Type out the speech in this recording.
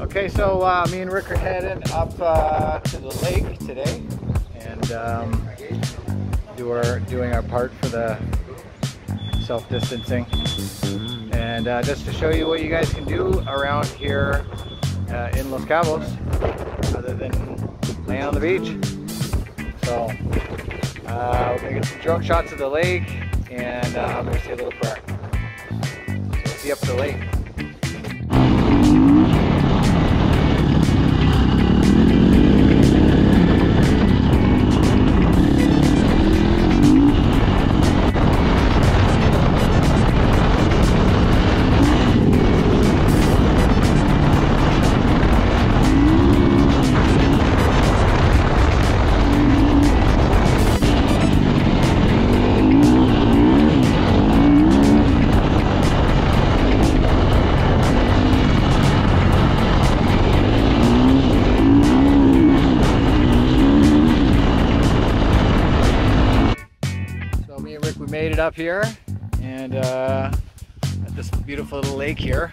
Okay, so uh, me and Rick are heading up uh, to the lake today and um, do our, doing our part for the self-distancing. And uh, just to show you what you guys can do around here uh, in Los Cabos other than laying on the beach. So uh, we're gonna get some drone shots of the lake and uh, I'm gonna a little prayer. So see you up the lake. Made it up here and uh, at this beautiful little lake here.